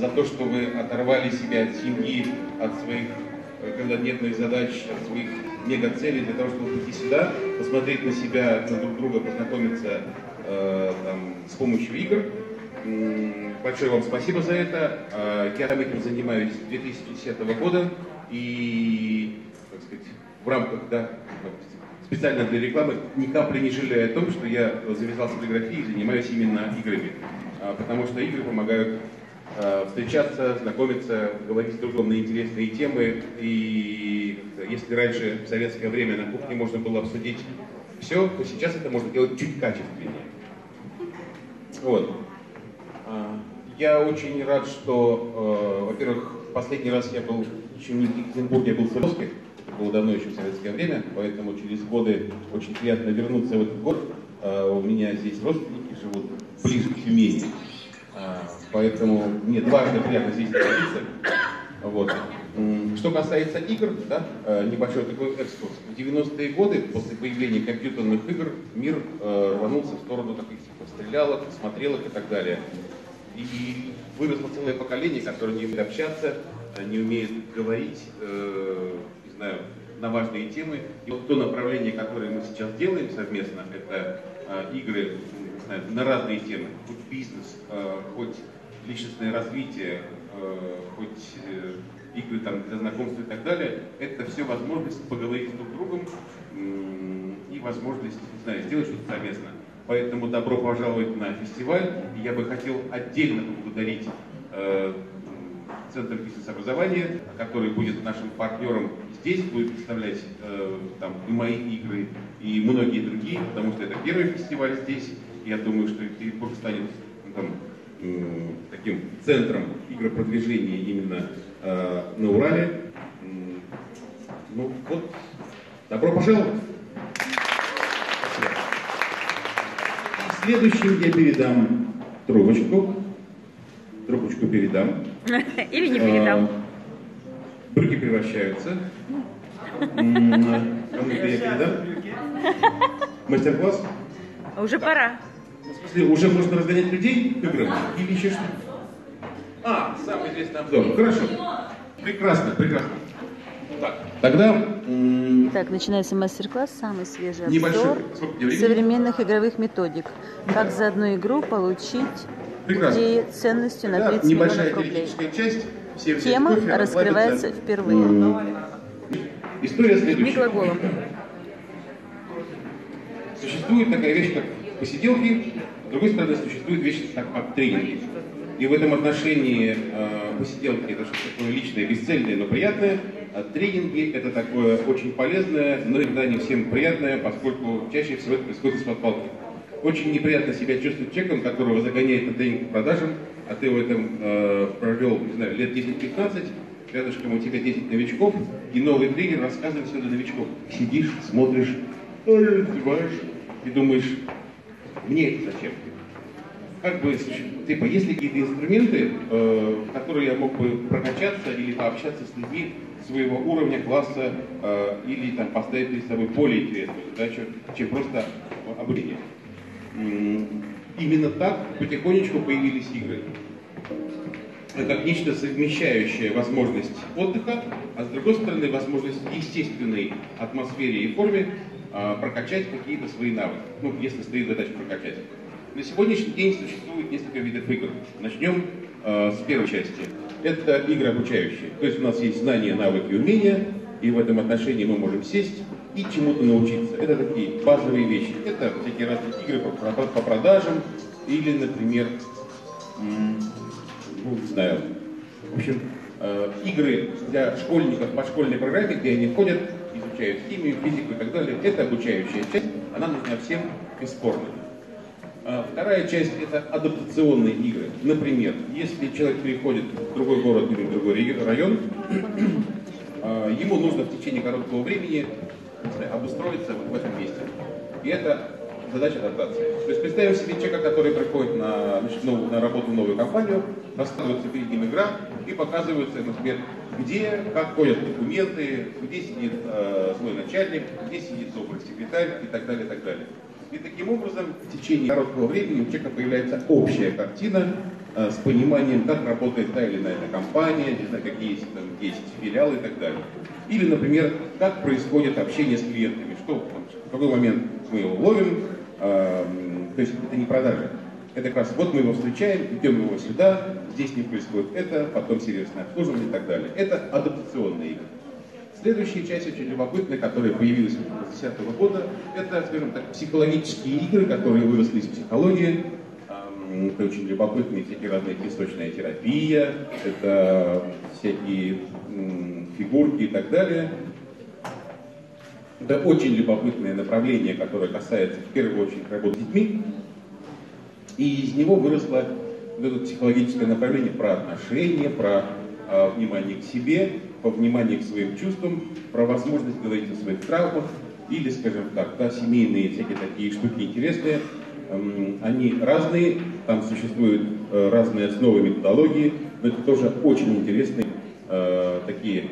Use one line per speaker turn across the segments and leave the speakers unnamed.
за то, что вы оторвали себя от семьи, от своих э, каждодневных задач, от своих мега-целей для того, чтобы прийти сюда, посмотреть на себя, на друг друга, познакомиться э, там, с помощью игр. Большое вам спасибо за это. Я этим занимаюсь с 2010 года и, так сказать, в рамках, да, специально для рекламы, ни капли не жалею о том, что я завязался в фотографии и занимаюсь именно играми. А, потому что игры помогают а, встречаться, знакомиться, говорить друг другом на интересные темы. И если раньше в советское время на кухне можно было обсудить все, то сейчас это можно делать чуть качественнее. Вот. А, я очень рад, что, во-первых, последний раз я был еще не в Екатеринбурге, я был в Свердловске. Это было давно еще в советское время, поэтому через годы очень приятно вернуться в этот город. У меня здесь родственники живут ближе к Тюмени. Поэтому мне дважды приятно здесь находиться. Вот. Что касается игр, да, э, небольшой такой экскурс. В 90-е годы, после появления компьютерных игр, мир э, рванулся в сторону таких типа стрелялок, смотрелок и так далее. И выросло целое поколение, которое не умеет общаться, э, не умеет говорить, э, не знаю, на важные темы. И вот то направление, которое мы сейчас делаем совместно, это э, игры знаю, на разные темы, хоть бизнес, э, хоть личностное развитие, э, хоть э, игры там, для знакомства и так далее, это все возможность поговорить друг с другом и возможность, не знаю, сделать что-то совместно. Поэтому добро пожаловать на фестиваль. Я бы хотел отдельно поблагодарить э, Центр бизнес-образования, который будет нашим партнером здесь, будет представлять э, там, и мои игры, и многие другие, потому что это первый фестиваль здесь. Я думаю, что Екатеринбург станет ну, там, таким центром игропродвижения именно э, на Урале. Ну вот, добро пожаловать! Следующим я передам трубочку. Трубочку передам.
Или не передам.
А, брюки превращаются. Кому-то я передам. Мастер-класс?
Уже пора.
В смысле, уже можно разгонять людей? Или еще что? А, самый известный обзор. Хорошо. Прекрасно, прекрасно. Так, тогда...
Итак, начинается мастер-класс, самый свежий обзор
Небольшой.
современных игровых методик. Как за одну игру получить
Прекрасно.
идеи ценностью на 30
Небольшая
миллионов рублей.
теоретическая часть. Все
Тема
кофе,
раскрывается
расслабиться.
впервые.
История
Не
следующая.
глаголом.
Существует такая вещь, как посиделки, с другой стороны, существует вещь, как, как тренинги. И в этом отношении посиделки это что-то такое личное, бесцельное, но приятное, а тренинги это такое очень полезное, но иногда не всем приятное, поскольку чаще всего это происходит из-под палки. Очень неприятно себя чувствовать человеком, которого загоняет на тренинг к продажам, а ты в этом э, провел, не знаю, лет 10-15, рядышком у тебя 10 новичков, и новый тренер рассказывает все для новичков. Сидишь, смотришь, развиваешь, и думаешь, мне это зачем? Как бы, типа, есть ли какие-то инструменты, э, которые я мог бы прокачаться или пообщаться с людьми своего уровня, класса, э, или там поставить перед собой более интересную задачу, чем просто обучение. Именно так потихонечку появились игры. Это как нечто совмещающее возможность отдыха, а с другой стороны возможность естественной атмосфере и форме а, прокачать какие-то свои навыки, ну, если стоит задача прокачать. На сегодняшний день существует несколько видов игр. Начнем э, с первой части. Это игры обучающие. То есть у нас есть знания, навыки, умения, и в этом отношении мы можем сесть и чему-то научиться. Это такие базовые вещи. Это всякие разные игры по, по- по продажам, или, например, ну, не знаю, в общем, э, игры для школьников по школьной программе, где они ходят, изучают химию, физику и так далее. Это обучающая часть, она нужна всем бесспорно. А Вторая часть – это адаптационные игры. Например, если человек переходит в другой город или в другой район, а, ему нужно в течение короткого времени обустроиться в этом месте. И это задача адаптации. То есть представим себе человека, который приходит на, значит, новую- на работу в новую компанию, раскладывается перед ним игра и показывается, например, где, как ходят документы, где сидит э, свой начальник, где сидит добрый секретарь и так далее, и так далее. И таким образом в течение короткого времени у человека появляется общая картина с пониманием, как работает та или иная компания, не знаю, какие есть, там, есть филиалы и так далее. Или, например, как происходит общение с клиентами, что, в какой момент мы его ловим, э, то есть это не продажа, это как раз вот мы его встречаем, идем его сюда, здесь не происходит это, потом сервисное обслуживание и так далее. Это адаптационные игры. Следующая часть очень любопытная, которая появилась с 2010 года, это, скажем так, психологические игры, которые выросли из психологии. Это очень любопытные всякие разные песочная терапия, это всякие фигурки и так далее. Это очень любопытное направление, которое касается в первую очередь работы с детьми. И из него выросло вот это психологическое направление про отношения, про э, внимание к себе, по внимание к своим чувствам, про возможность говорить о своих травмах, или, скажем так, да, семейные всякие такие штуки интересные. Они разные, там существуют э, разные основы методологии, но это тоже очень интересные э, такие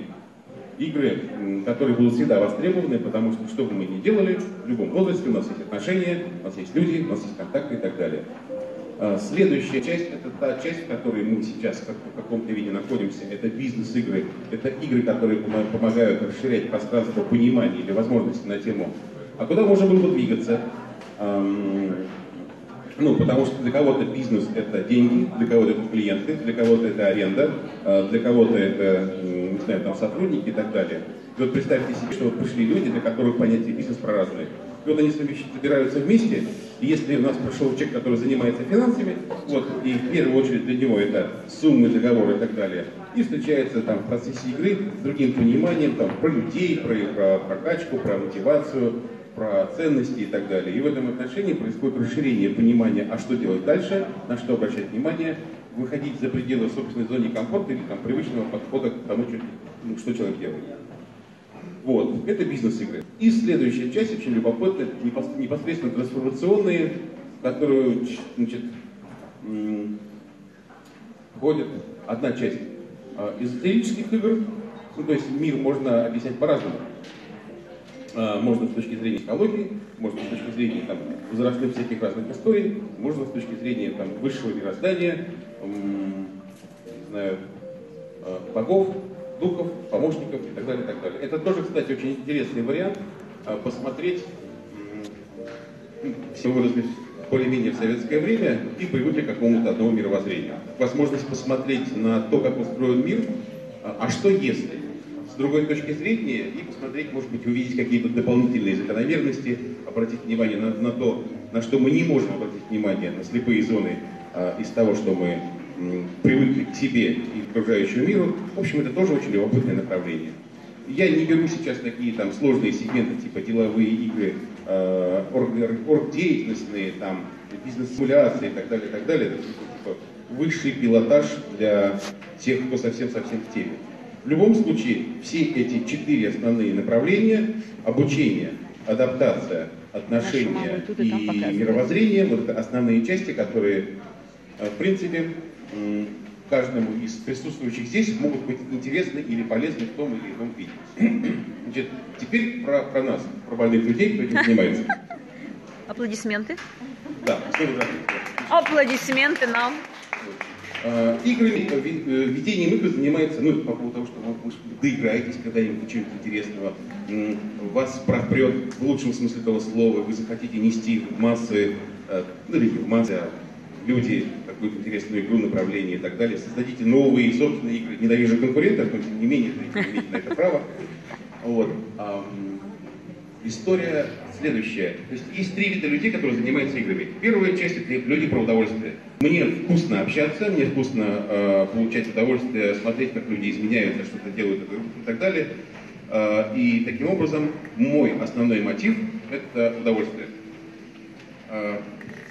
игры, которые будут всегда востребованы, потому что что бы мы ни делали, в любом возрасте у нас есть отношения, у нас есть люди, у нас есть контакты и так далее. А, следующая часть, это та часть, в которой мы сейчас в каком-то виде находимся, это бизнес-игры. Это игры, которые помогают расширять пространство понимания или возможности на тему, а куда можно было бы двигаться. Ну, потому что для кого-то бизнес это деньги, для кого-то это клиенты, для кого-то это аренда, а, для кого-то это, не знаю, там сотрудники и так далее. И вот представьте себе, что вот пришли люди, для которых понятие бизнес про разные. Вот они собираются вместе, и если у нас пришел человек, который занимается финансами, вот, и в первую очередь для него это суммы, договоры и так далее, и встречается там в процессе игры с другим пониманием там, про людей, про, про прокачку, про мотивацию, про ценности и так далее. И в этом отношении происходит расширение понимания, а что делать дальше, на что обращать внимание, выходить за пределы собственной зоны комфорта или там, привычного подхода к тому, что человек делает. Вот, это бизнес-игры. И следующая часть, очень любопытная, непосредственно трансформационные, которую значит, входит одна часть а, эзотерических игр, ну, то есть мир можно объяснять по-разному. А, можно с точки зрения психологии, можно с точки зрения там, возрастных всяких разных историй, можно с точки зрения там, высшего мироздания, не знаю, а, богов, духов, помощников и так далее, и так далее. Это тоже, кстати, очень интересный вариант а, посмотреть, все выросли более-менее в советское время и привыкли к какому-то одному мировоззрению. Возможность посмотреть на то, как устроен мир, а, а что если? С другой точки зрения и посмотреть, может быть, увидеть какие-то дополнительные закономерности, обратить внимание на, на то, на что мы не можем обратить внимание, на слепые зоны а, из того, что мы привыкли к себе и к окружающему миру. В общем, это тоже очень любопытное направление. Я не беру сейчас такие там сложные сегменты, типа деловые игры, э, оргдеятельностные, там, бизнес-симуляции и так далее, и так далее. Это типа высший пилотаж для тех, кто совсем-совсем в теме. В любом случае, все эти четыре основные направления, обучение, адаптация, отношения и мировоззрение, вот это основные части, которые, э, в принципе, каждому из присутствующих здесь могут быть интересны или полезны в том или ином виде. Значит, теперь про, про нас, про больных людей, кто этим занимается.
Аплодисменты.
Да,
Аплодисменты нам.
А, играми, э, э, ведением игр занимается, ну, по поводу того, что вы доиграетесь когда-нибудь чего-нибудь интересного, вас пропрет в лучшем смысле этого слова, вы захотите нести в массы, э, ну, или не в массы, а люди какую-то интересную игру, направление и так далее. Создадите новые собственные игры. Ненавижу конкурентов, но тем не менее, имеете на это право. Вот. История следующая. То есть есть три вида людей, которые занимаются играми. Первая часть это люди про удовольствие. Мне вкусно общаться, мне вкусно э, получать удовольствие, смотреть, как люди изменяются, что-то делают и так далее. Э, и таким образом мой основной мотив это удовольствие. Э,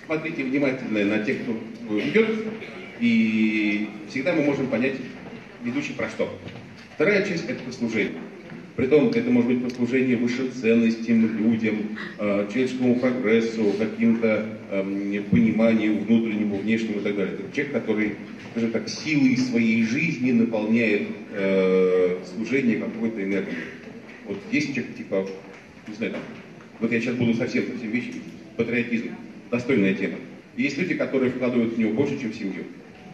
смотрите внимательно на тех, кто идет, и всегда мы можем понять ведущий про что. Вторая часть – это послужение. Притом это может быть послужение высшим ценностям, людям, э, человеческому прогрессу, каким-то э, пониманию внутреннему, внешнему и так далее. Это человек, который, скажем так, силой своей жизни наполняет э, служение какой-то энергией. Вот есть человек, типа, не знаю, вот я сейчас буду совсем-совсем вещи, патриотизм достойная тема. есть люди, которые вкладывают в него больше, чем в семью.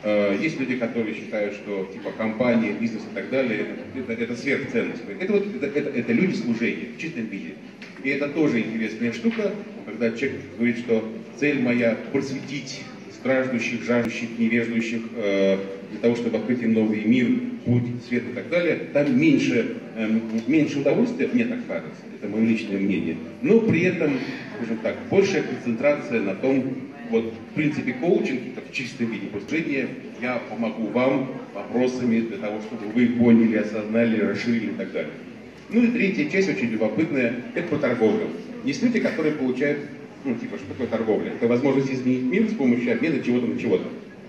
Э, есть люди, которые считают, что типа компания, бизнес и так далее, это, это сверхценность. Это, вот, это, это, это люди служения в чистом виде. И это тоже интересная штука, когда человек говорит, что цель моя просветить страждущих, жаждущих, невеждущих, э, для того, чтобы открыть им новый мир, путь, свет и так далее, там меньше, э, меньше удовольствия, мне так кажется, это мое личное мнение, но при этом, скажем так, большая концентрация на том, вот в принципе коучинг, как в чистом виде служения, я помогу вам вопросами для того, чтобы вы поняли, осознали, расширили и так далее. Ну и третья часть, очень любопытная, это про торговлю. Есть люди, которые получают, ну типа, что такое торговля? Это возможность изменить мир с помощью обмена чего-то на чего-то.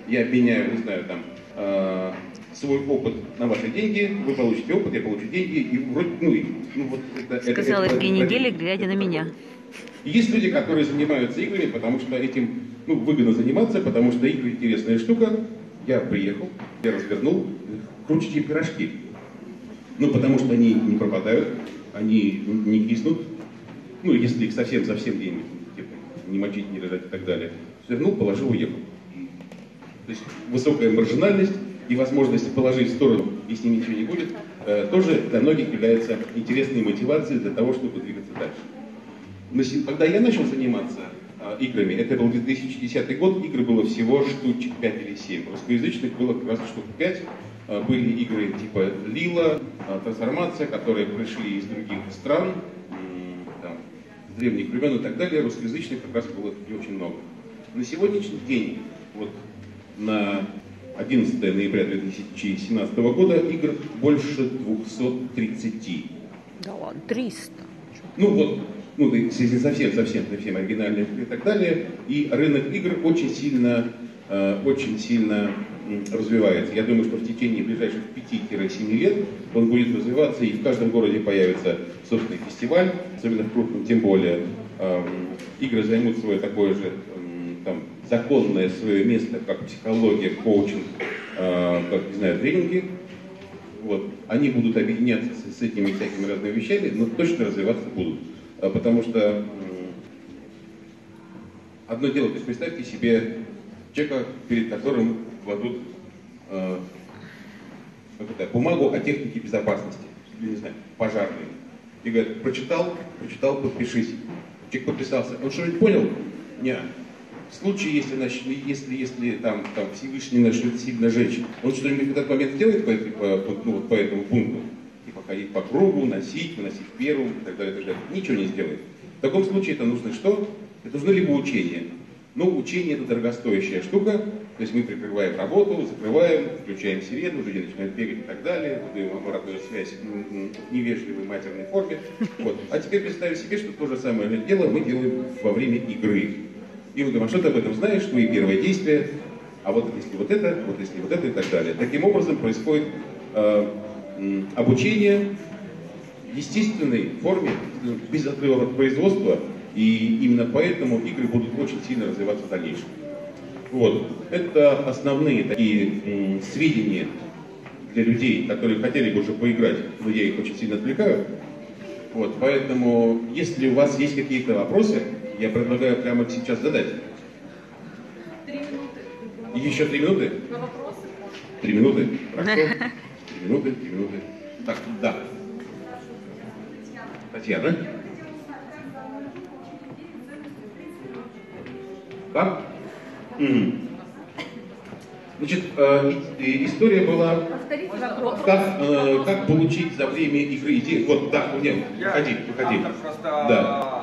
Я обменяю, не знаю, там, э, свой опыт на ваши деньги, вы получите опыт, я получу деньги, и вроде, ну, и, ну вот это...
Сказал
это,
Евгений
это,
Гелик, глядя на меня.
Есть люди, которые занимаются играми, потому что этим ну, выгодно заниматься, потому что игры интересная штука. Я приехал, я развернул, крутите пирожки. Ну, потому что они не пропадают, они не киснут. Ну, если их совсем-совсем типа, не мочить, не рожать и так далее. Свернул, положил, уехал. То есть высокая маржинальность и возможность положить в сторону, и ними ничего не будет, э, тоже для многих является интересной мотивацией для того, чтобы двигаться дальше. Когда я начал заниматься э, играми, это был 2010 год, игр было всего штучек 5 или 7. Русскоязычных было как раз штук 5. Э, были игры типа Лила, Трансформация, которые пришли из других стран, там, с древних времен и так далее. Русскоязычных как раз было не очень много. На сегодняшний день, вот на 11 ноября 2017 года игр больше 230.
Да ладно, 300.
Ну вот, ну, если совсем, совсем, совсем оригинальные и так далее. И рынок игр очень сильно, э, очень сильно развивается. Я думаю, что в течение ближайших 5-7 лет он будет развиваться, и в каждом городе появится собственный фестиваль, особенно в крупном, тем более. Э, игры займут свое такое же там, законное свое место, как психология, коучинг, э, как, не знаю, тренинги, вот, они будут объединяться с, с этими всякими разными вещами, но точно развиваться будут. А, потому что одно дело, то есть представьте себе человека, перед которым кладут э, это, бумагу о технике безопасности, не знаю, пожарной. И говорят, прочитал, прочитал, подпишись. Человек подписался. Он что-нибудь понял? Нет. В случае, если, если, если там, там Всевышний начнет сильно жечь, он что-нибудь в этот момент делает по, по, ну, по этому пункту? Типа ходить по кругу, носить, выносить первым и так далее, и так далее. Ничего не сделает. В таком случае это нужно что? Это нужно либо учение. Но учение это дорогостоящая штука, то есть мы прикрываем работу, закрываем, включаем сирену, люди начинают бегать и так далее, даем обратную связь в невежливой матерной форме. Вот. А теперь представим себе, что то же самое дело мы делаем во время игры. И мы говорим, а что ты об этом знаешь, твои первые действия, а вот если вот это, вот если вот это и так далее. Таким образом происходит э, обучение в естественной форме, без отрыва от производства, и именно поэтому игры будут очень сильно развиваться в дальнейшем. Вот. Это основные такие сведения для людей, которые хотели бы уже поиграть, но я их очень сильно отвлекаю. Вот, поэтому, если у вас есть какие-то вопросы, я предлагаю прямо сейчас задать.
Три минуты.
Еще три минуты?
На вопросы?
Три минуты? Хорошо. Три минуты, минуты. Так, да. Татьяна. Как? М. Значит, э, история была, как, э, как получить за время игры идею. Вот, да, нет, выходи, выходи. Да.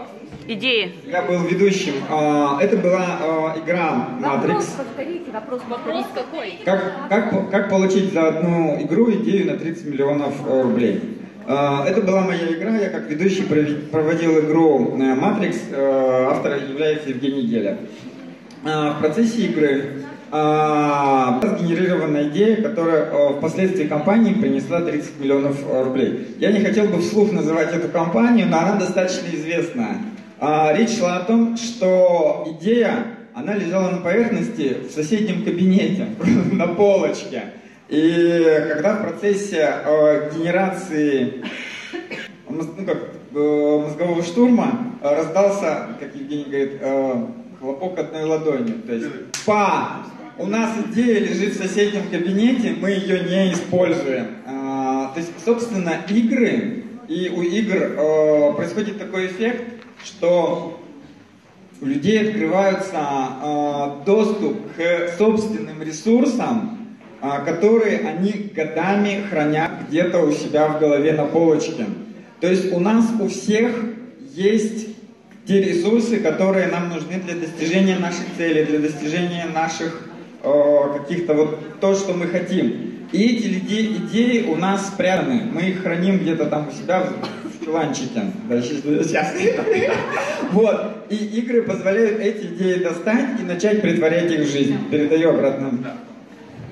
Идеи.
Я был ведущим. А, Это была а, игра
Вопрос
Matrix.
повторите, вопрос Вопрос какой?
Как, как, как получить за одну игру идею на 30 миллионов э, рублей? А, Это была моя игра, я как ведущий проводил игру Matrix, э, автор является Евгений Геля. В процессе игры была сгенерирована идея, которая э, впоследствии компании принесла 30 миллионов рублей. Я не хотел бы вслух называть эту компанию, но она достаточно известная. А, Речь шла о том, что идея, она лежала на поверхности в соседнем кабинете, на полочке. И когда в процессе э, генерации моз- ну, как, э, мозгового штурма э, раздался, как Евгений говорит, э, хлопок одной ладонью. То есть па! у нас идея лежит в соседнем кабинете, мы ее не используем. А, то есть, собственно, игры, и у игр э, происходит такой эффект, что у людей открывается э, доступ к собственным ресурсам, э, которые они годами хранят где-то у себя в голове на полочке. То есть у нас у всех есть те ресурсы, которые нам нужны для достижения наших целей, для достижения наших э, каких-то вот то, что мы хотим. И эти идеи у нас спрятаны. Мы их храним где-то там у себя в, в чуланчике. Да, сейчас. Вот. И игры позволяют эти идеи достать и начать притворять их в жизнь. Передаю обратно.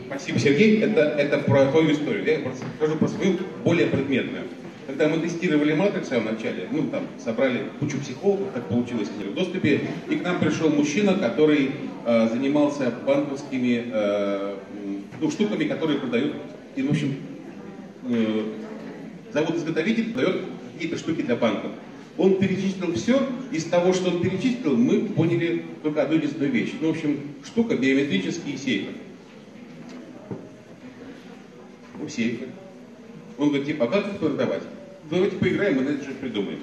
Спасибо, Сергей. Это, это про твою историю. Я скажу про свою более предметную. Когда мы тестировали матрикс в начале, ну там собрали кучу психологов, так получилось в доступе, и к нам пришел мужчина, который э, занимался банковскими э, ну, штуками, которые продают, и, в общем, э, завод-изготовитель дает какие-то штуки для банков. Он перечислил все, из того, что он перечислил, мы поняли только одну единственную вещь. Ну, в общем, штука биометрические сейфы. Ну, сейфы. Он говорит, типа, а как их продавать? Давайте поиграем, мы на это же придумаем.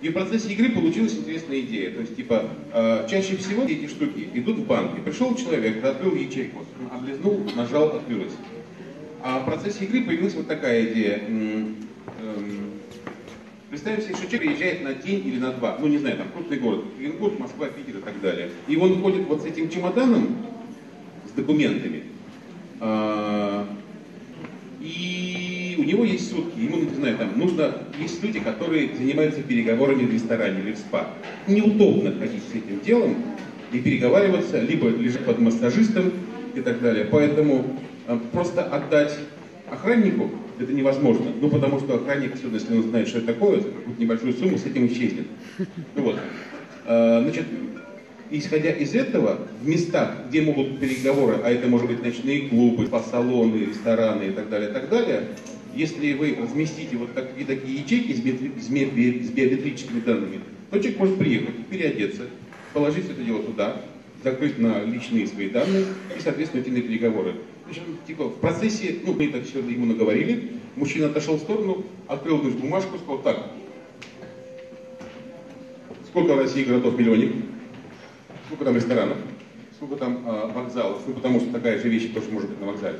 И в процессе игры получилась интересная идея. То есть, типа, э, чаще всего эти штуки идут в банк. И пришел человек, открыл ячейку, облизнул, нажал, открылась. А в процессе игры появилась вот такая идея. Эм, представим себе, что человек приезжает на день или на два, ну не знаю, там крупный город, Екатеринбург, Москва, Питер и так далее. И он ходит вот с этим чемоданом, с документами, э, и у него есть сутки, ему, не знаю, там нужно, есть люди, которые занимаются переговорами в ресторане или в спа. Неудобно ходить с этим делом и переговариваться, либо лежать под массажистом и так далее. Поэтому э, просто отдать охраннику это невозможно. Ну, потому что охранник, особенно если он знает, что это такое, за какую-то небольшую сумму с этим исчезнет. Ну, вот. Э, значит, исходя из этого, в местах, где могут переговоры, а это может быть ночные клубы, салоны, рестораны и так далее, и так далее, если вы разместите вот такие, такие ячейки с, биометри, с биометрическими данными, то человек может приехать, переодеться, положить это дело туда, закрыть на личные свои данные и, соответственно, идти на переговоры. Типа, в процессе, ну, мы так все ему наговорили, мужчина отошел в сторону, открыл значит, бумажку, сказал, так, сколько в России городов-миллионник, сколько там ресторанов, сколько там э, вокзалов, ну, потому что такая же вещь тоже может быть на вокзале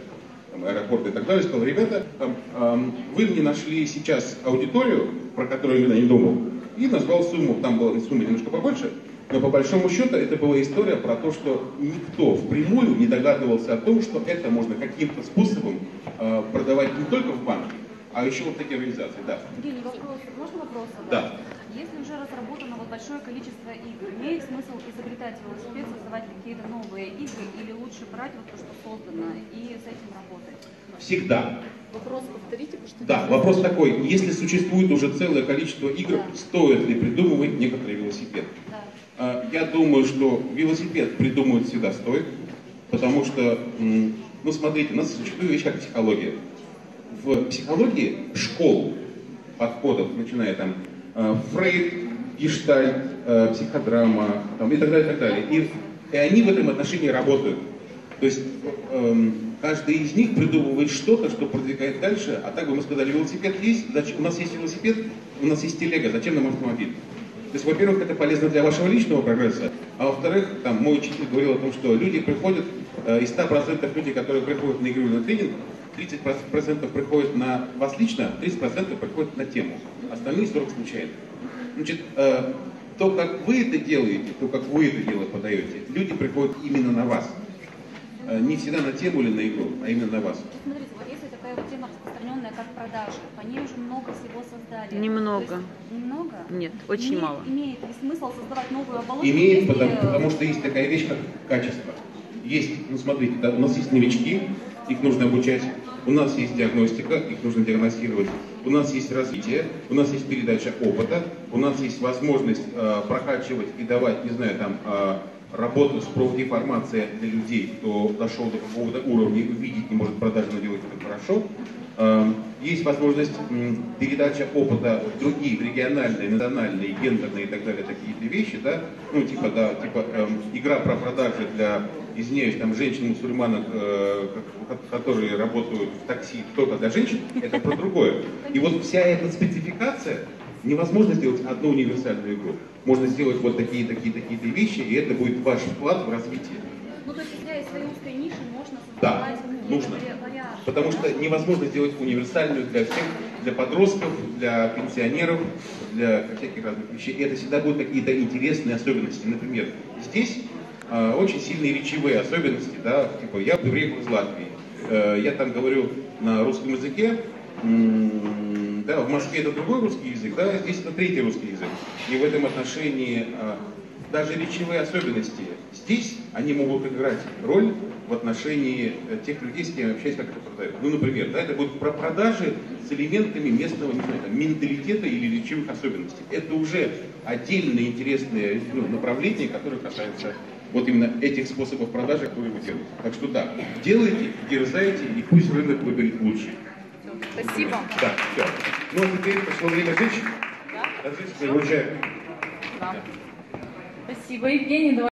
там, аэропорты и так далее, сказал, ребята, там, эм, вы мне нашли сейчас аудиторию, про которую я не думал, и назвал сумму, там была сумма немножко побольше, но по большому счету это была история про то, что никто впрямую не догадывался о том, что это можно каким-то способом э, продавать не только в банке, а еще вот такие организации, да.
Евгений, вопрос. Можно вопрос?
Да.
Если уже разработано вот большое количество игр, имеет смысл изобретать велосипед, создавать какие-то новые игры, или лучше брать вот то, что создано, и с этим работать?
Всегда.
Вопрос повторите, потому что...
Да, вопрос такой, если существует уже целое количество игр,
Да.
стоит ли придумывать некоторый велосипед?
Да.
А, Я думаю, что велосипед придумывать всегда стоит, потому что, ну смотрите, у нас существует вещь как психология. В психологии школ подходов, начиная там Фрейд, Гештальт, э, психодрама там, и так далее, и так далее. И, и они в этом отношении работают. То есть эм, каждый из них придумывает что-то, что продвигает дальше, а так бы мы сказали, велосипед есть, зачем, у нас есть велосипед, у нас есть телега, зачем нам автомобиль? То есть, во-первых, это полезно для вашего личного прогресса, а во-вторых, там, мой учитель говорил о том, что люди приходят, э, из 100% людей, которые приходят на игру на тренинг, 30% приходят на вас лично, 30% приходят на тему, остальные 40% случайно. Значит, э, то, как вы это делаете, то, как вы это дело подаете, люди приходят именно на вас. Э, Не всегда на тему или на игру, а именно на вас.
Смотрите, вот если такая вот тема распространенная, как продажи, по ней уже много всего создали.
Немного.
Есть немного?
Нет, очень
Имеет-
мало.
Имеет ли смысл создавать новую оболочку?
Имеет,
если-
потому, потому что есть такая вещь, как качество. Есть, ну смотрите, да, у нас есть новички, их нужно обучать. У нас есть диагностика, их нужно диагностировать. У нас есть развитие, у нас есть передача опыта, у нас есть возможность э, прокачивать и давать, не знаю, там, э, работу с профдеформацией для людей, кто дошел до какого-то уровня увидеть не может продажи, но делать это хорошо. Э, есть возможность передача опыта в другие региональные, национальные, гендерные и так далее такие вещи, да, ну типа да, типа эм, игра про продажи для, извиняюсь, там женщин-мусульманок, э, ко- которые работают в такси, кто-то для женщин, это про другое. И вот вся эта спецификация невозможно сделать одну универсальную игру. Можно сделать вот такие, такие, такие вещи, и это будет ваш вклад в развитие.
Ну, то есть, исходя из своей узкой ниши, можно
Да,
создавать какие-то
нужно. Потому что невозможно сделать универсальную для всех, для подростков, для пенсионеров, для всяких разных вещей. И это всегда будут какие-то интересные особенности. Например, здесь э, очень сильные речевые особенности, да, типа я приехал из Латвии, Э, я там говорю на русском языке, да, в Москве это другой русский язык, да, здесь это третий русский язык. И в этом отношении э, даже речевые особенности здесь, они могут играть роль в отношении э, тех людей, с кем я общаюсь, как это продают. Ну, например, да, это будет про продажи с элементами местного, не знаю, там, менталитета или речевых особенностей. Это уже отдельное интересное ну, направление, которое касается вот именно этих способов продажи, которые вы делаете. Так что да, делайте, дерзайте, и пусть рынок выберет лучший.
Спасибо.
Да, все. Ну, а теперь пришло время женщин.
Да?
Вручают.
Да. Спасибо, Евгений.